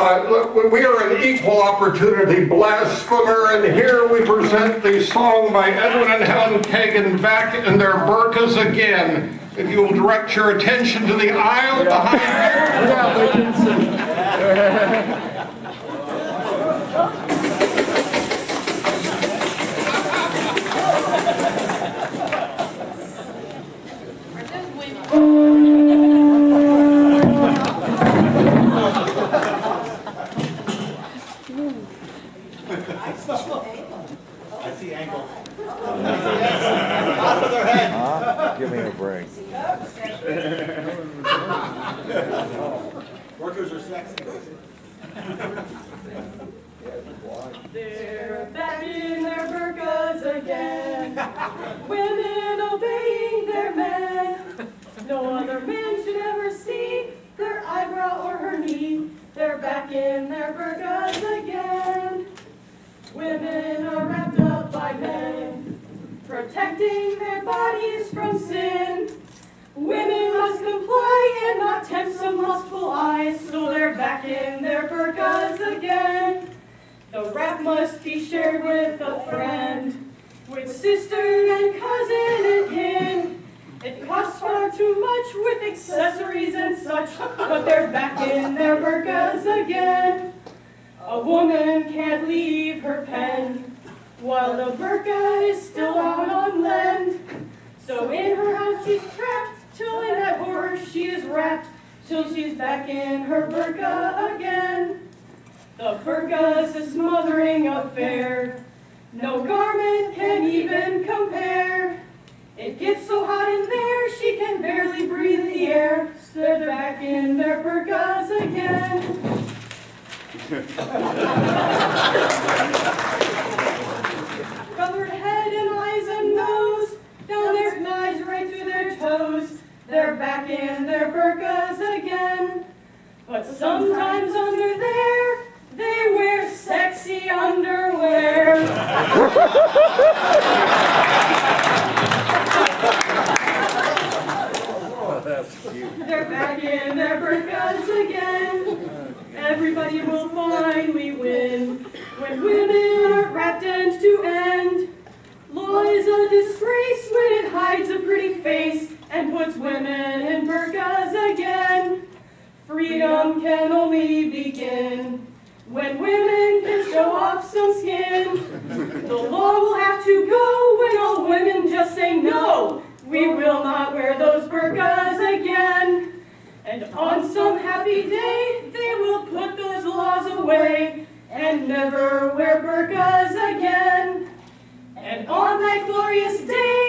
Uh, we are an equal opportunity blasphemer, and here we present the song by Edwin and Helen Kagin, Back in Their Burkas Again. If you will direct your attention to the aisle behind you. I see ankle. Ah, give me a break. Workers are sexy. They're back in their burqas again. Women obeying their men. No other man should ever see their eyebrow or her knee. They're back in their burqas again. Women are wrapped up by men, protecting their bodies from sin. Women must comply and not tempt some lustful eyes, so they're back in their burqas again. The wrap must be shared with a friend, with sister and cousin and kin. It costs far too much with accessories and such, but they're back in their burqas again. A woman can't leave her pen while the burqa is still out on lend. So in her house she's trapped till in that horror she is wrapped till she's back in her burqa again. The burqa's a smothering affair. No garment can even compare. It gets so hot in there she can barely breathe the air. So they're back in their burqas again. Covered head and eyes and nose, down their knives right to their toes. They're back in their burkas again. But sometimes under puts women in burqas again. Freedom can only begin when women can show off some skin. The law will have to go when all women just say no. We will not wear those burqas again. And on some happy day, they will put those laws away and never wear burqas again. And on that glorious day,